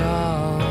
all.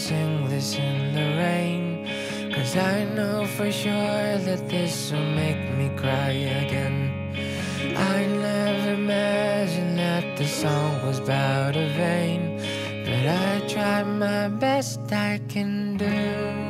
Sing this in the rain. Cause I know for sure that this will make me cry again. I never imagined that the song was about a vein. But I tried my best I can do.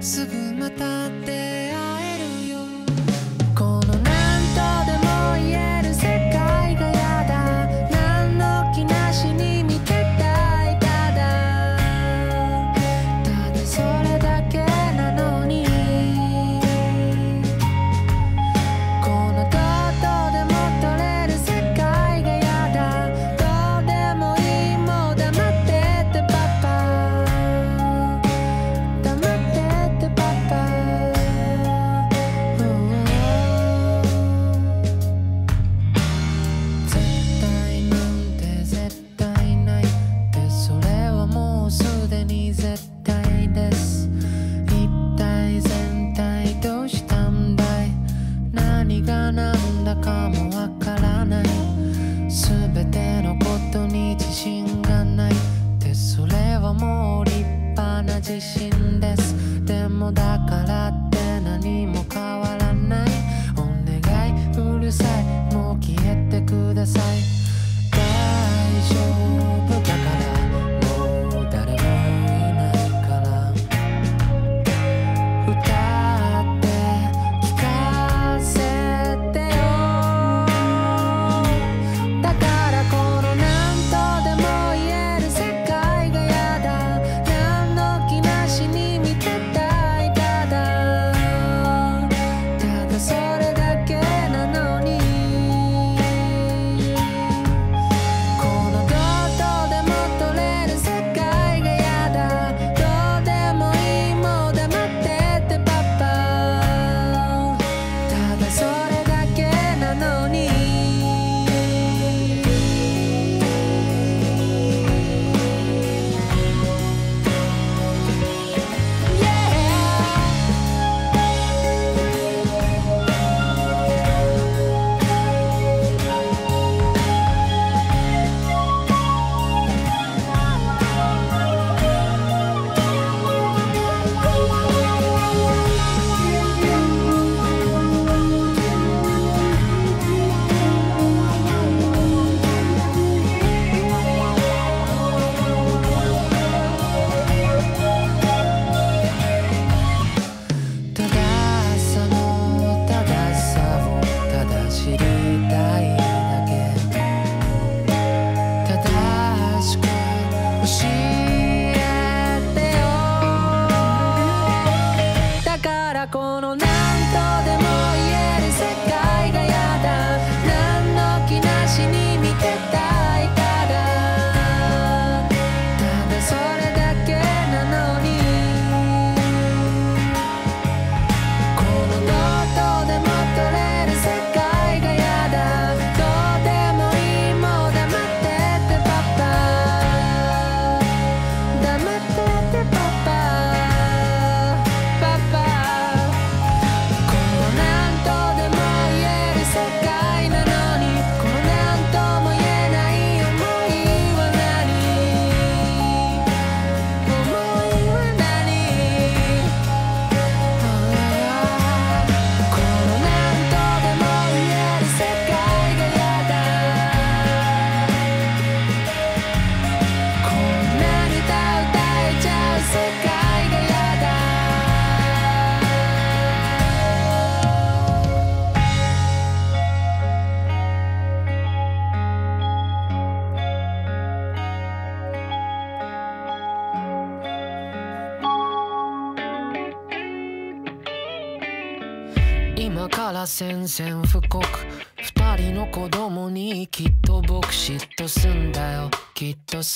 すぐまた出会う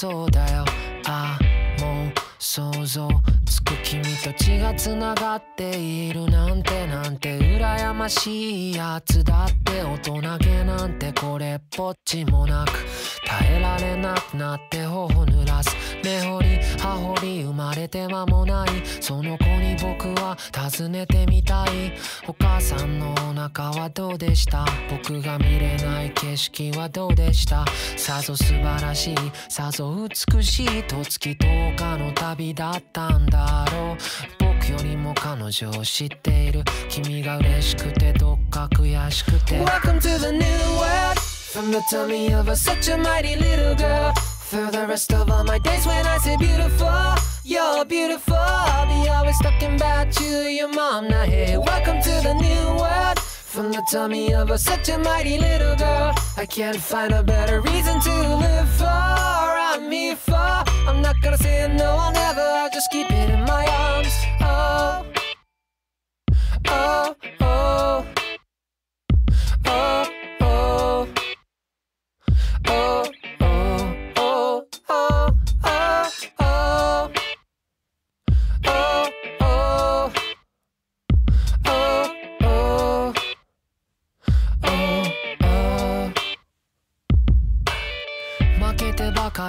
そうだよ。ああ。もう想像つく君と血がつながっているなんてなんて羨ましいやつだって大人げなんてこれっぽっちもなく耐えられなくなって頬濡らす根掘り葉掘り生まれて間もないその子に僕は尋ねてみたいお母さんのお腹はどうでした？僕が見れない景色はどうでした？さぞ素晴らしいさぞ美しいと月10日の旅だったんだろう僕よりも彼女を知っている君が嬉しくてどっか悔しくて Welcome to the new world From the tummy of a such a mighty little girl For the rest of all my days when I say beautiful You're beautiful I'll be always talking about you, your mom. Now, hey, welcome to the new world. From the tummy of a such a mighty little girl, I can't find a better reason to live for. I'm here for. I'm not gonna say no, I'll never. I'll just keep it in my arms. Oh, oh,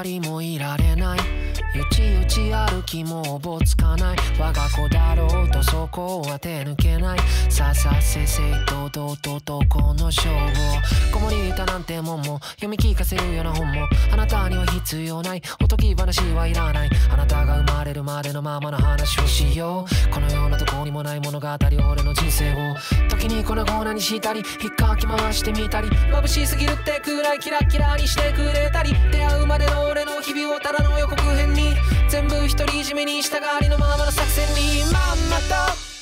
人もいられない。ちよち歩きもおぼつかない我が子だろうとそこは手抜けないさあさあせいせい堂々ととこの勝負を子守歌なんてもんも読み聞かせるような本もあなたには必要ないおとぎ話はいらないあなたが生まれるまでのままの話をしよう。このようなとこにもない物語俺の人生を。時に粉々にしたり引っかき回してみたり眩しすぎるってくらいキラキラにしてくれたり出会うまでの俺の日々をただの予告編に全部独り占めにしたがりのままの作戦にまんまと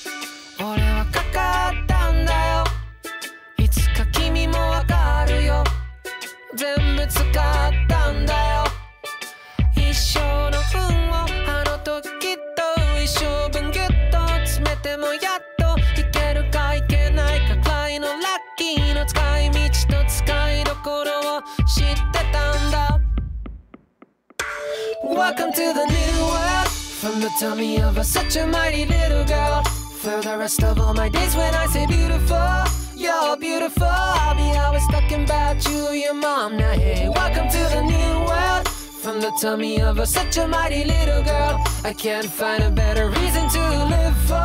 such a mighty little girl. For the rest of all my days when I say beautiful You're beautiful. I'll be always talking about you, your mom. Now hey, welcome to the new world. From the tummy of a, such a mighty little girl I can't find a better reason to live for.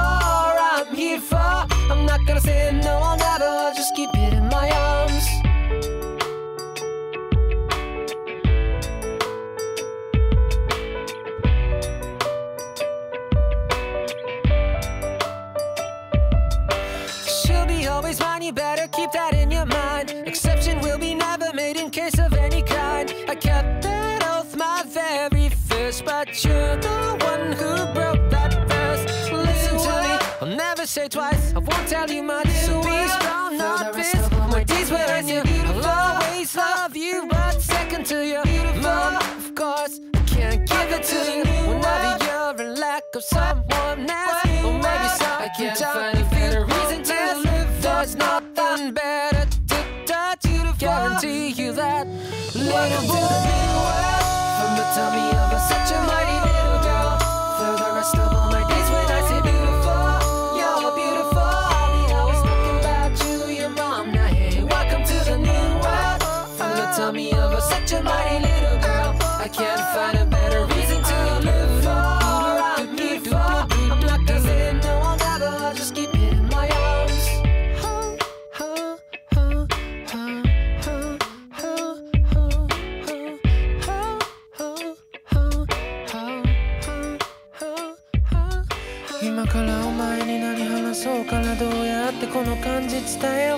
I'm here for I'm not gonna say no, I'll never but you're the one who broke that first. Listen to me, I'll never say twice. I won't tell you much, so be strong, not this. My days were in you, I'll always love you, but second to you, mom, of course. I can't give it to you. Whenever you're in lack of someone else, or maybe some I can't find a better reason to live. There's nothing better to touch you to guarantee you that. Little boy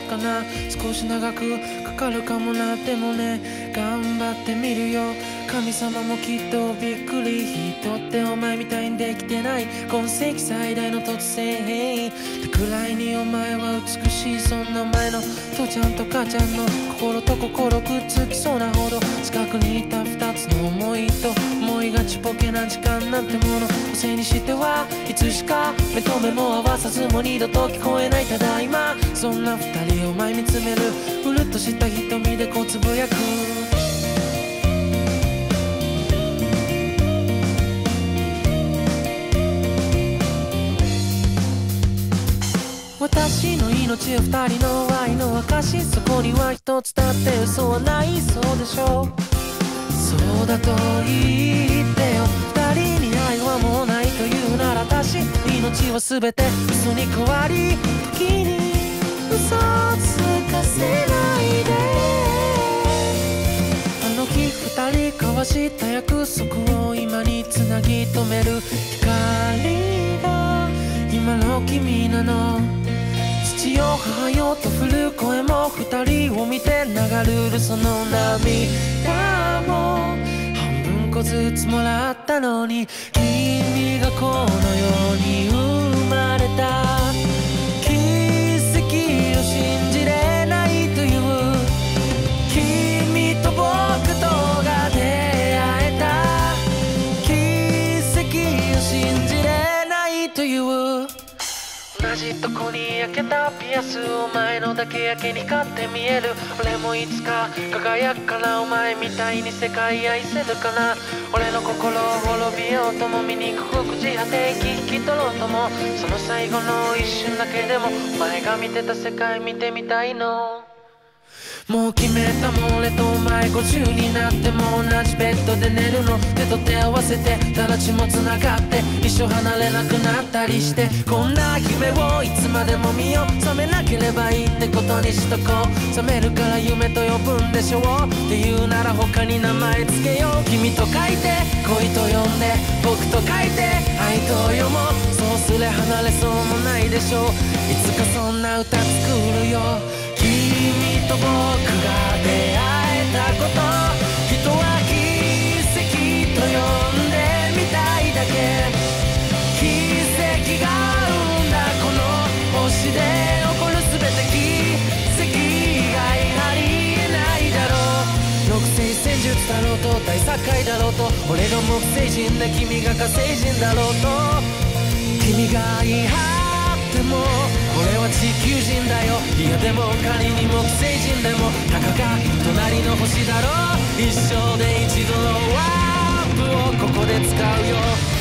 かな？少し長くかかるかもな。ってもね頑張ってみるよ。神様もきっとびっくり。人ってお前みたいにできてない。今世紀最大の突然。変異ってくらいにお前は美しい。そんな前の父ちゃんと母ちゃんの心と心くっつきそうなほど。近くにいた二つの思いと思いがちぼけな時間なんてもの個性にしてはいつしか目と目も合わさずも二度と聞こえないただいま。そんな二人を前見つめるうるっとした瞳でこうつぶやく。私の命は二人の愛の証そこには一つだって嘘はないそうでしょう。そうだと言っ命は全て嘘に変わり時に嘘をつかせないであの日二人交わした約束を今につなぎ止める光が今の君なの父よ母よと振る声も二人を見て流れるその涙も半分個ずつもらったのに君この世に生まれた」に焼けたピアスお前のだけやけに光って見える。俺もいつか輝くからお前みたいに世界愛せるかな。俺の心を滅びようとも醜く朽ち果て息引き取ろうとも。その最後の一瞬だけでもお前が見てた世界見てみたいの。もう決めたもん俺とお前50になっても同じベッドで寝るの。手と手合わせてただ血も繋がって一生離れなくなったりして。こんな夢をいつまでも見よう。覚めなければいいってことにしとこう。覚めるから夢と呼ぶんでしょう。って言うなら他に名前つけよう。君と書いて恋と呼んで。僕と書いて愛と読もう。そうすれ離れそうもないでしょう。いつかそんな歌作るよ。と僕が出会えたこと。人は奇跡と呼んでみたいだけ。奇跡が生んだこの星で起こる全て奇跡以外ありえないだろう。六星戦術だろうと大作界だろうと。俺が木星人で君が火星人だろうと。君が言い張っても俺は地球人だよ。いやでも仮に木星人でもたかが隣の星だろ。う一生で一度のワープをここで使うよ。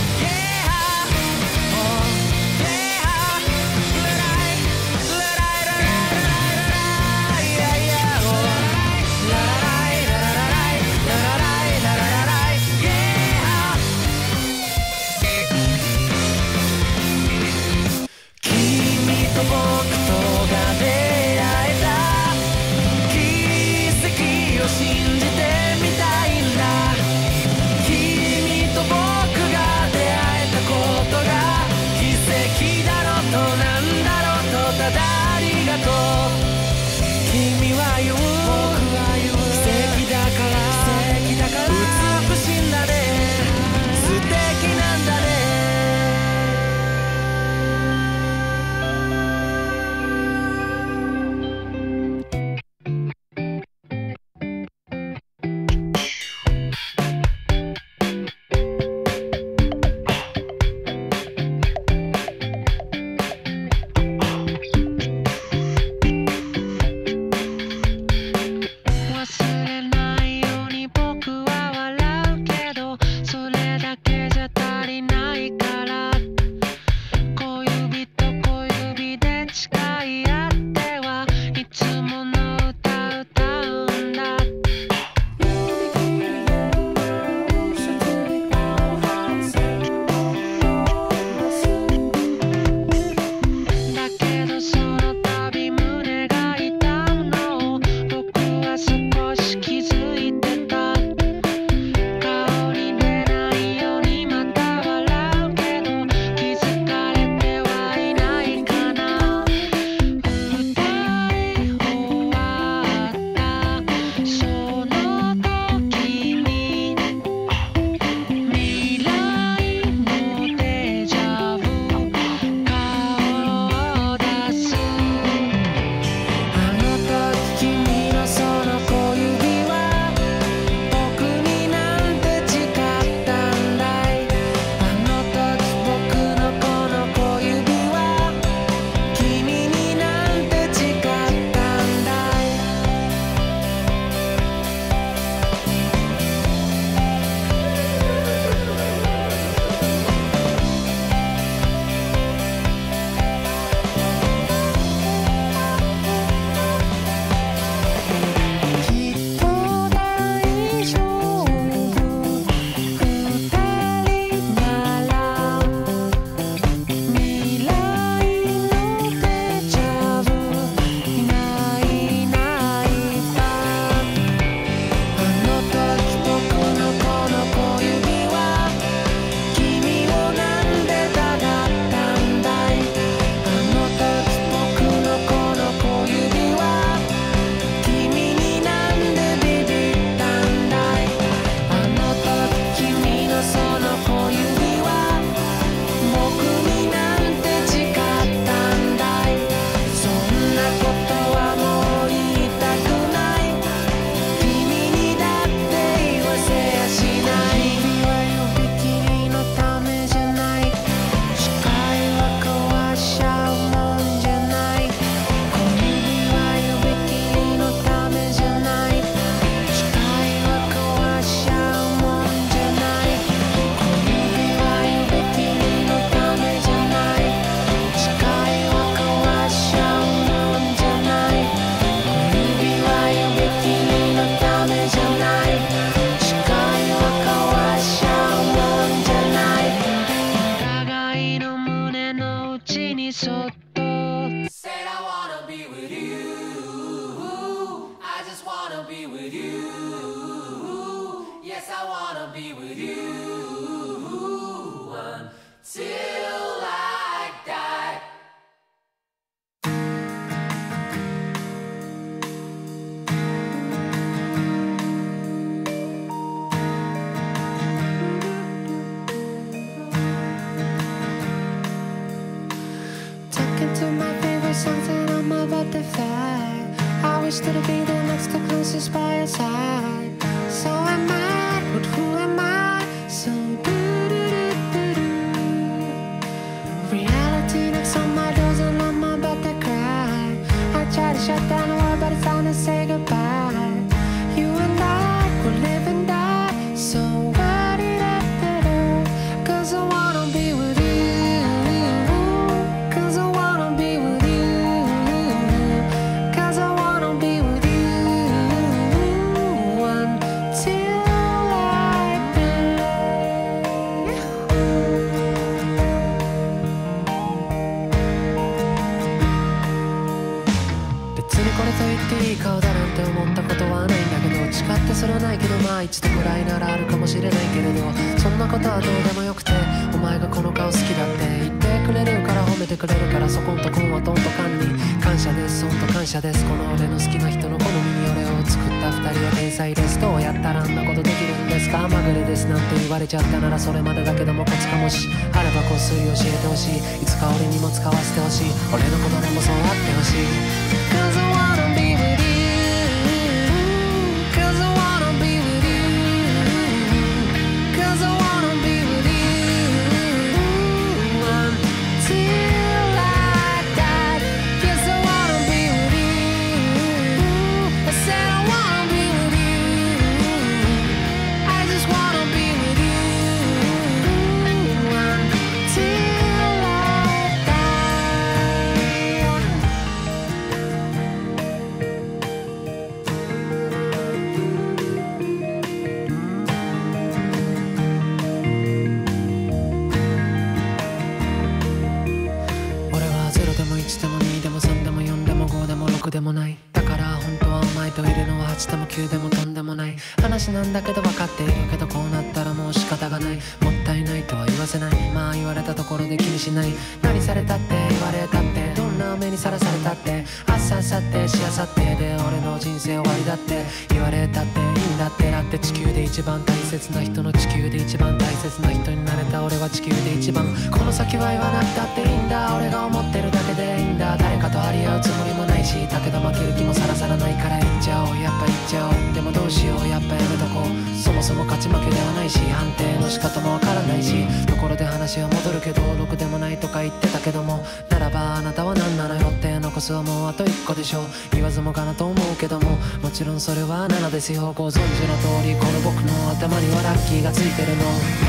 ないし判定の仕方もわからないしところで話は戻るけどろくでもないとか言ってたけどもならばあなたは何なのよって残すはもうあと1個でしょう。言わずもかなと思うけどももちろんそれは7ですよ。ご存知の通りこの僕の頭にはラッキーがついてるの。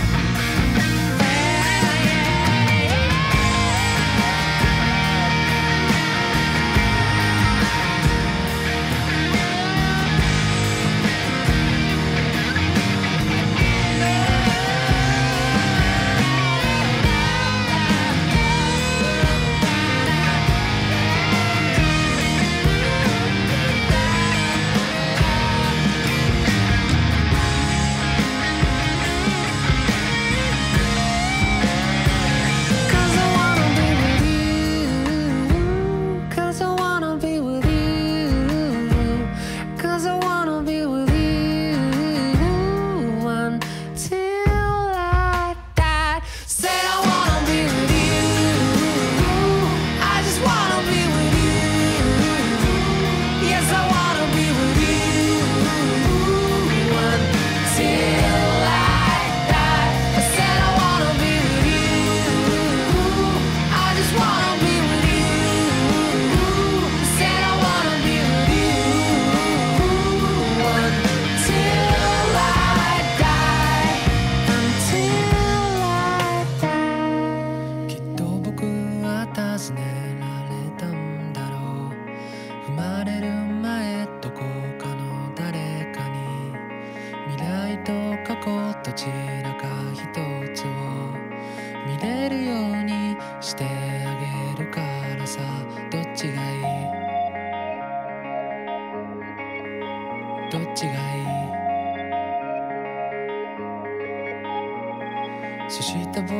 た僕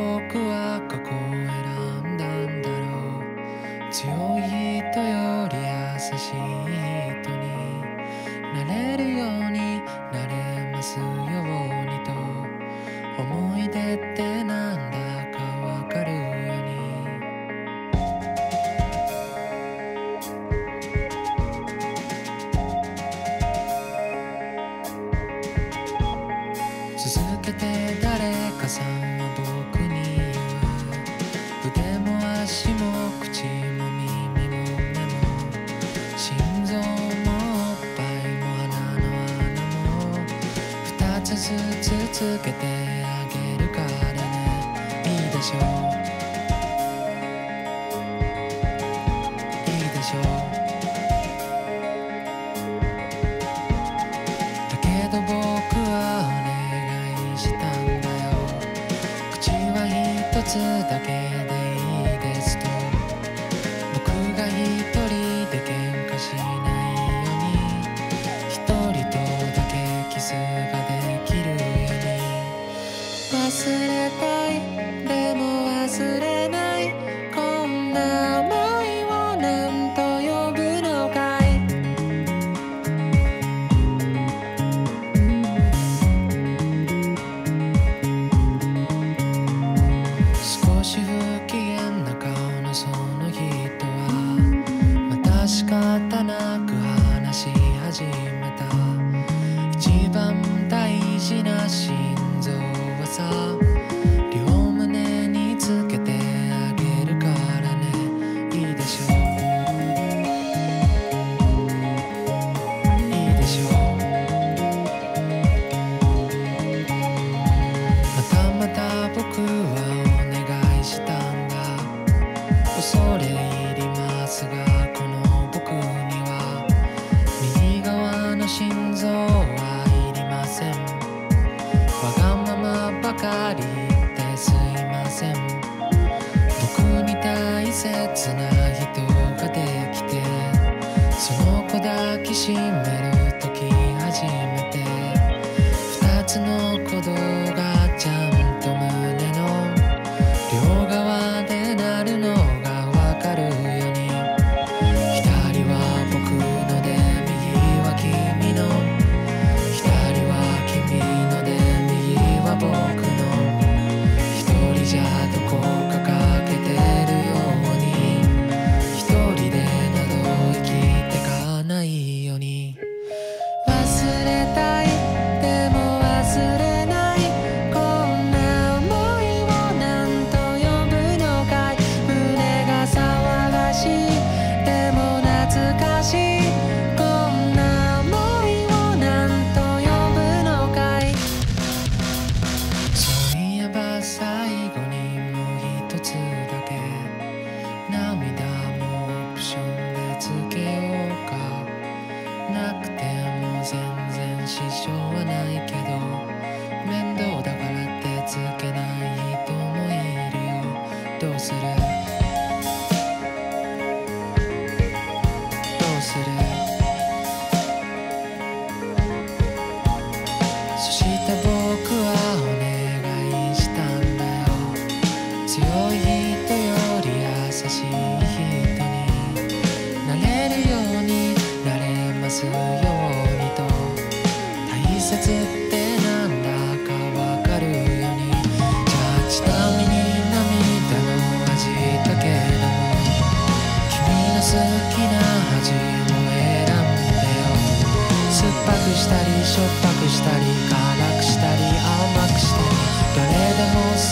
はここを選んだんだろう。強い人より優しい人になれるようになれますよ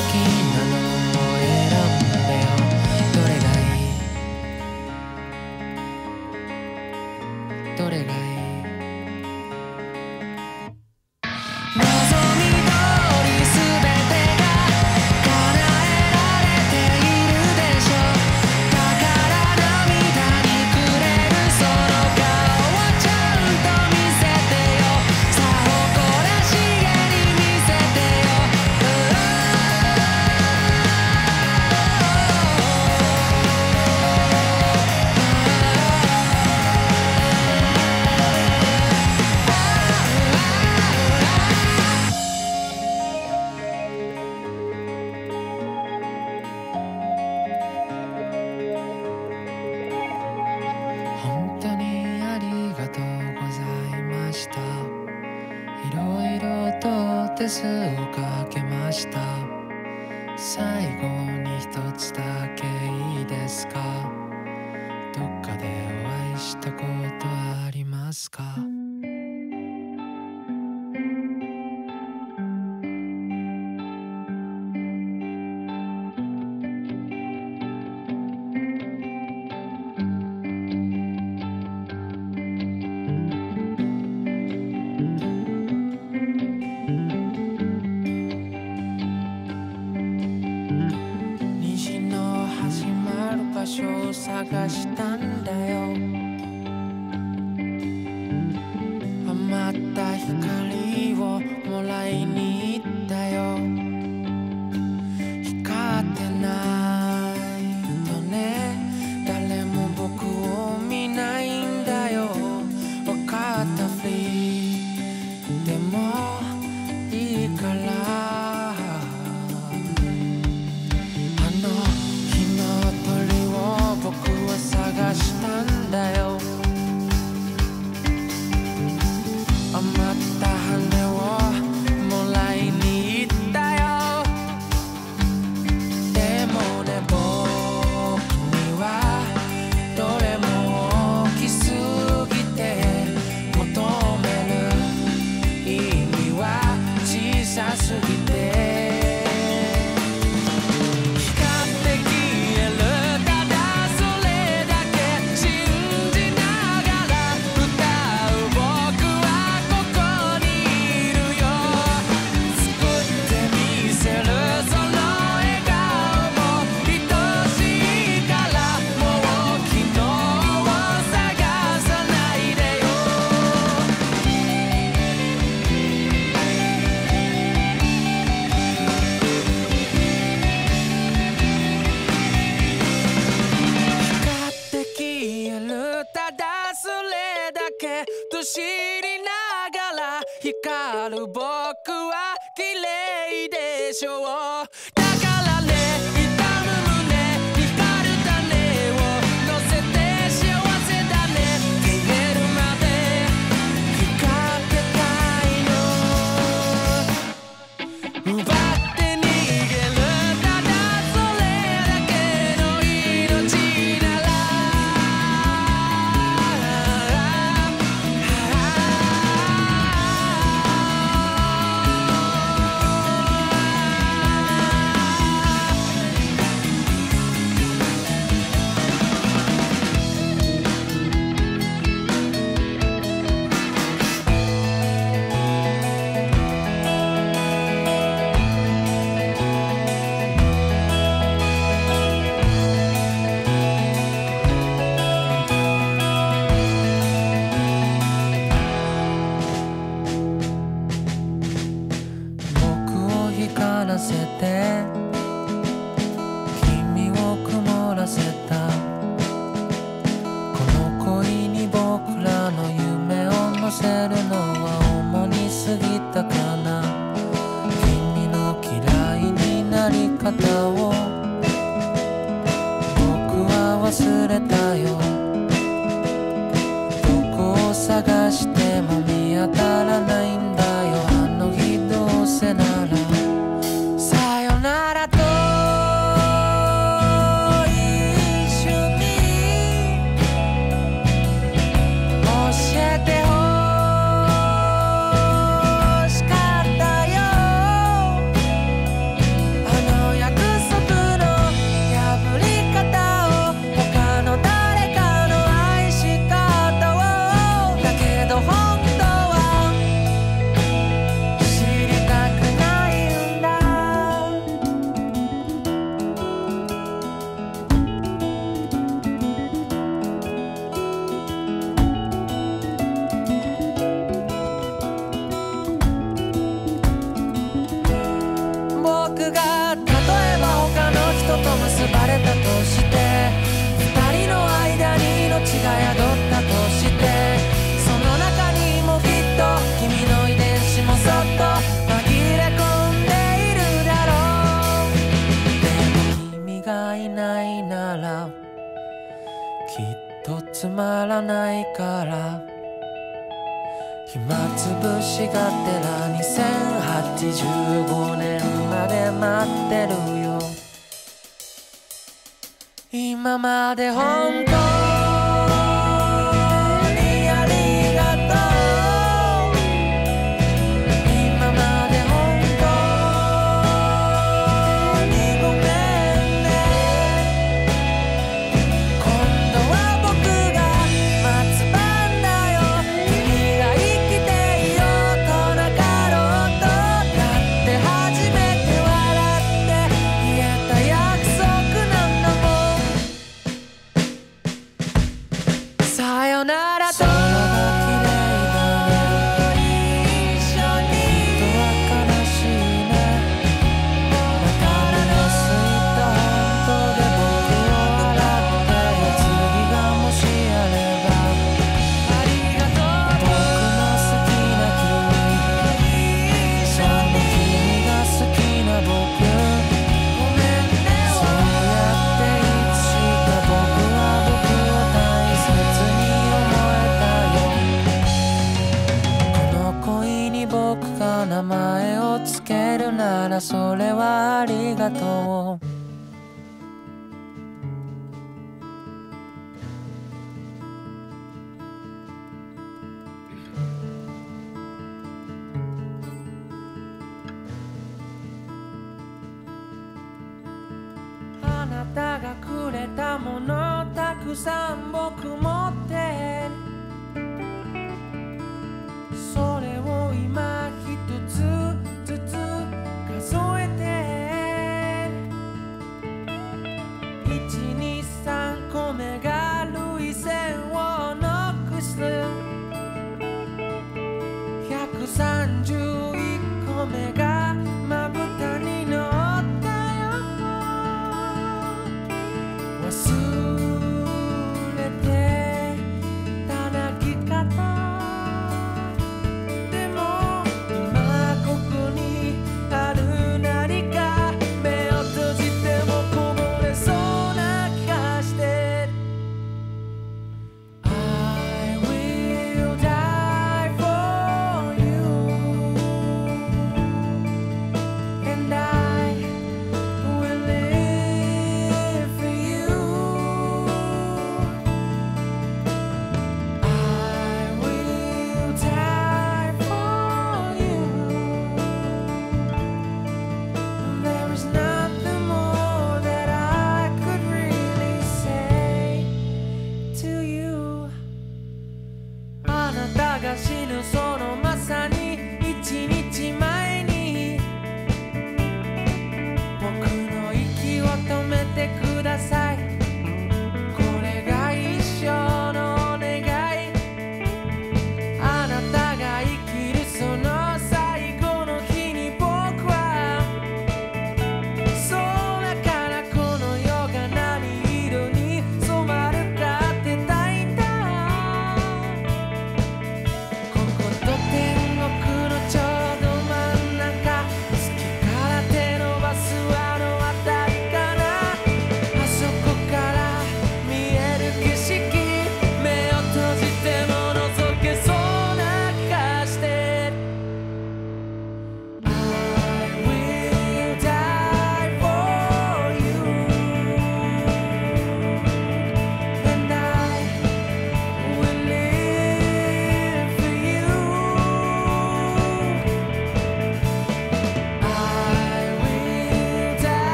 suffocating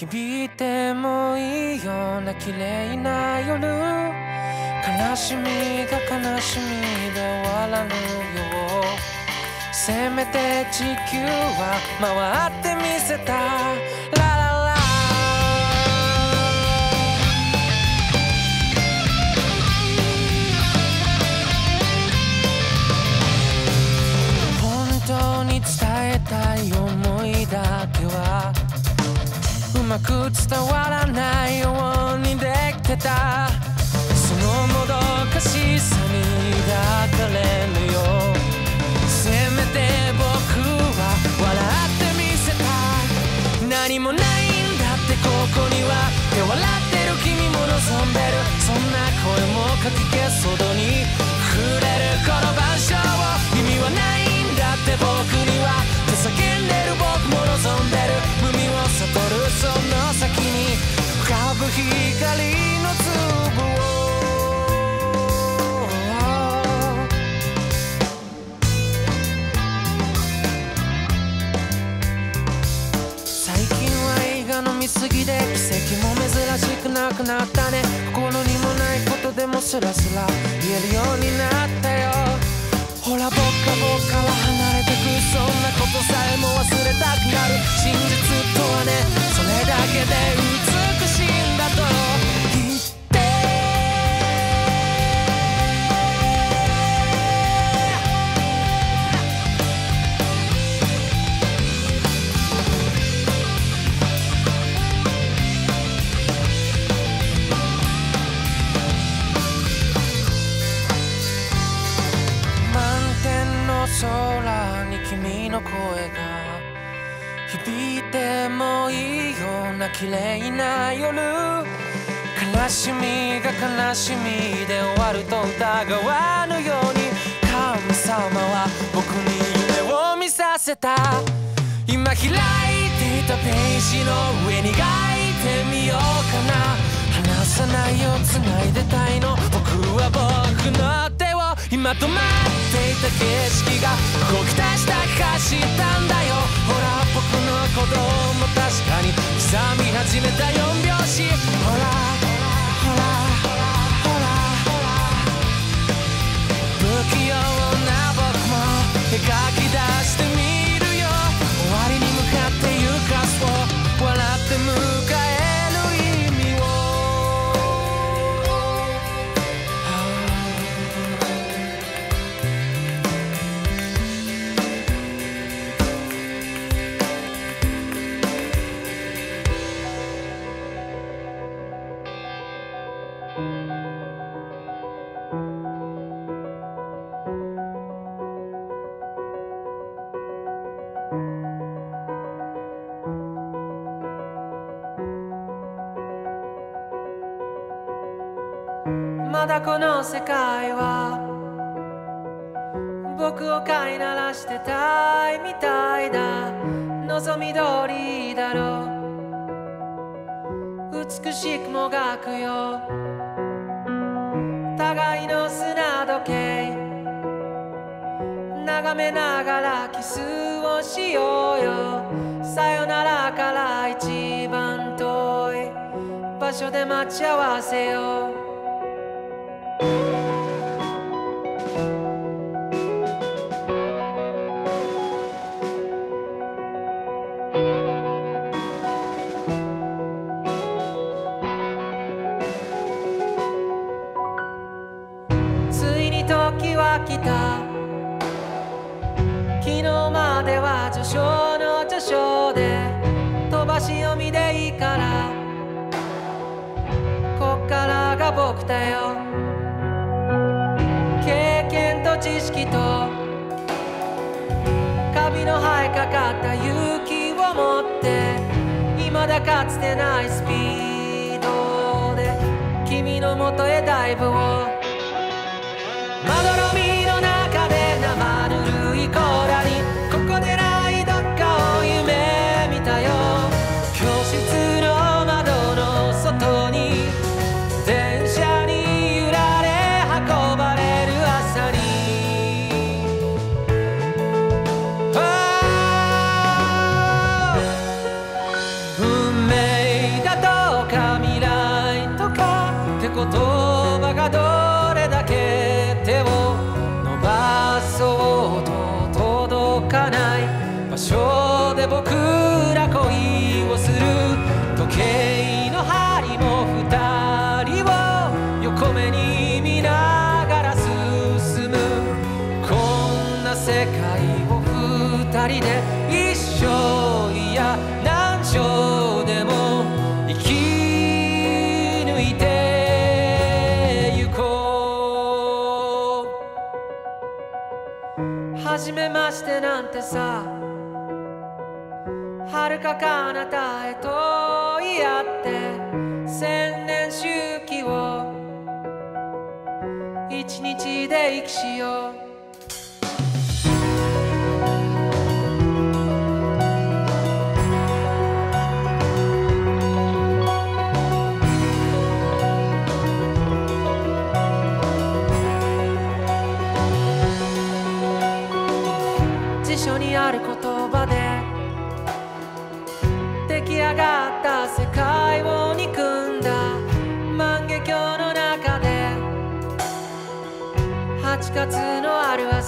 響いてもいいような綺麗な夜。悲しみが悲しみで終わらぬよう。せめて地球は回ってみせた。まく伝わらないようにできてた。そのもどかしさに抱かれるよせめて僕は笑ってみせた。い何もないんだってここには。って笑ってる君も望んでる。そんな声もかき消すほどに。るその先に浮かぶ光の粒を。最近は映画の見過ぎで奇跡も珍しくなくなったね。心にもないことでもスラスラ言えるようになったよ。ほら僕か僕から離れてく。そんなことさえも忘れたくなる。真実とはねそれだけで美響いてもいいような綺麗な夜。悲しみが悲しみで終わると疑わぬように。神様は僕に夢を見させた。今開いていたページの上に書いてみようかな。離さないよ繋いでたいの。僕は僕の手を。今止まっていた景色が動き出した走ったんだ。めたよしてたいみたいだ。望み通りだろ。う美しくもがくよ。互いの砂時計。眺めながらキスをしようよ。さよならから一番遠い場所で待ち合わせよう。来た。昨日までは序章の序章で飛ばし読みでいいから。こっからが僕だよ。経験と知識とカビの生えかかった勇気を持って未だかつてないスピードで君のもとへダイブを。まどろみってさ。遥か彼方へと言い合って千年周期を一日で生きしよう。活のある私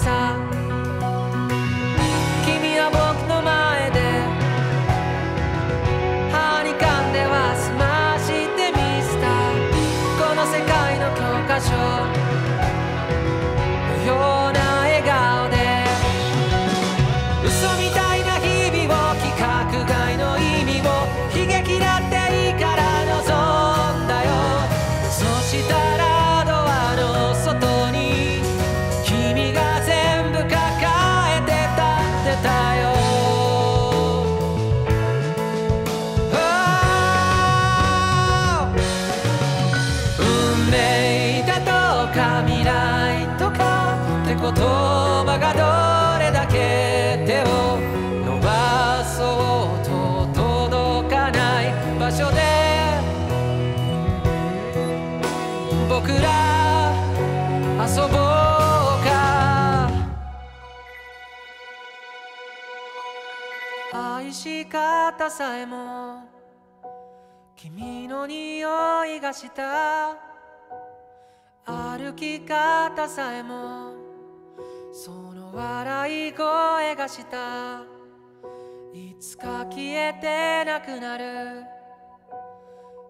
さえも君の匂いがした。歩き方さえもその笑い声がした。いつか消えてなくなる。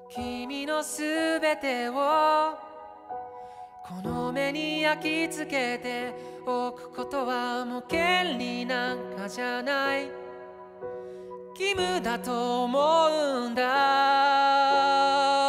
君のすべてをこの目に焼き付けておくことはもう権利なんかじゃない。義務だと思うんだ。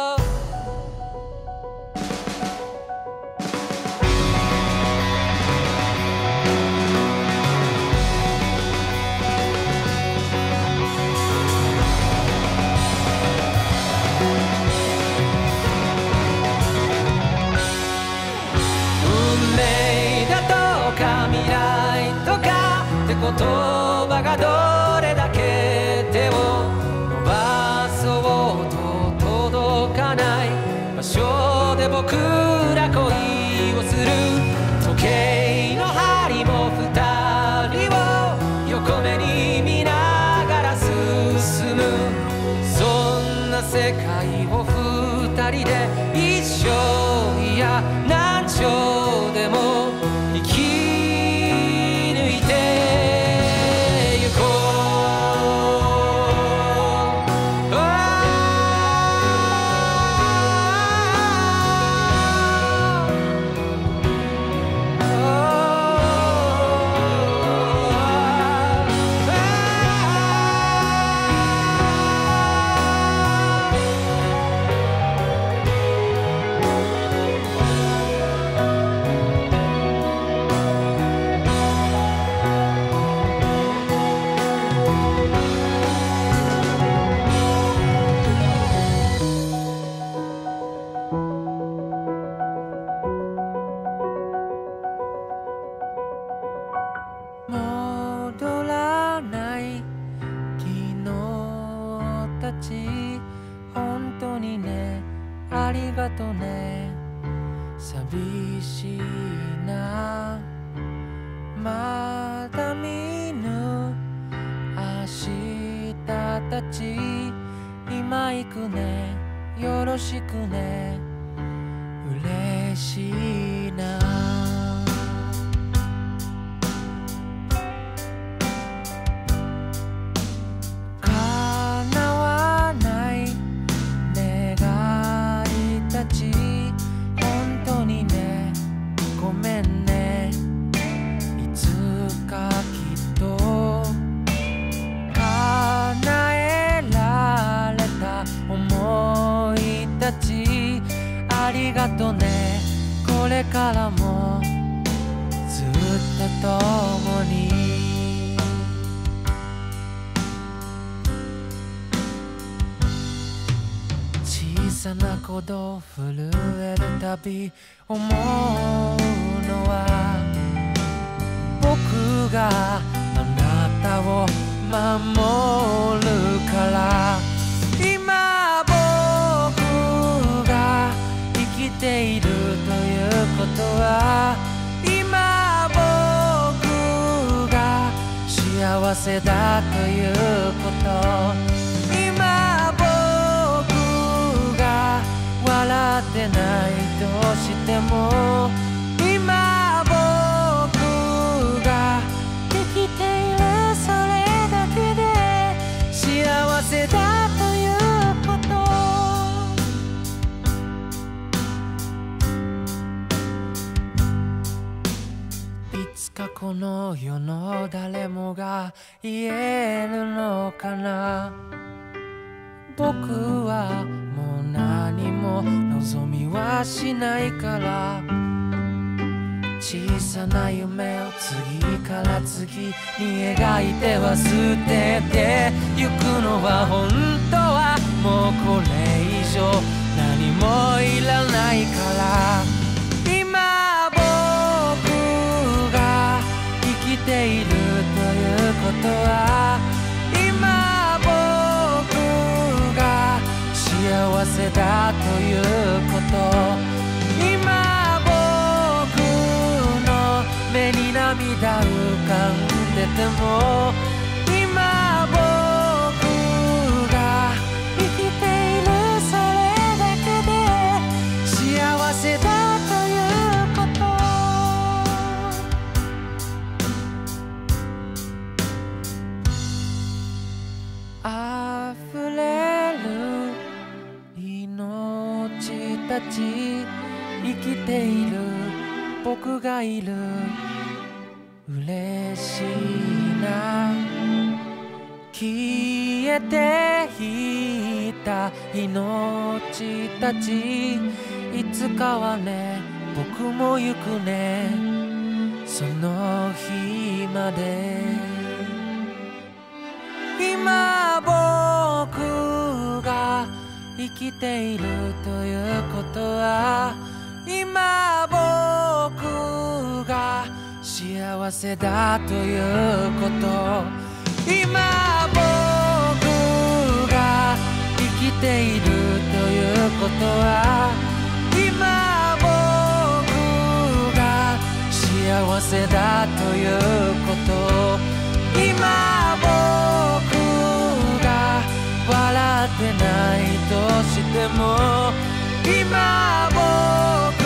世界を二人で一生いや何兆び思うのは僕があなたを守るから。今僕が生きているということは今僕が幸せだということ。わってないとしても今僕が生きているそれだけで幸せだということ。いつかこの世の誰もが言えるのかな。僕はもう何も望みはしないから。小さな夢を次から次に描いては捨ててゆくのは本当はもうこれ以上何もいらないから。今僕が生きているということはせだということ。今僕の目に涙浮かんでてもたち生きている僕がいる。嬉しいな。消えていた命たち。いつかはね僕も行くね。その日まで。今僕生きているということは今僕が幸せだということ。今僕が生きているということは今僕が幸せだということ。今僕笑ってないとしても今僕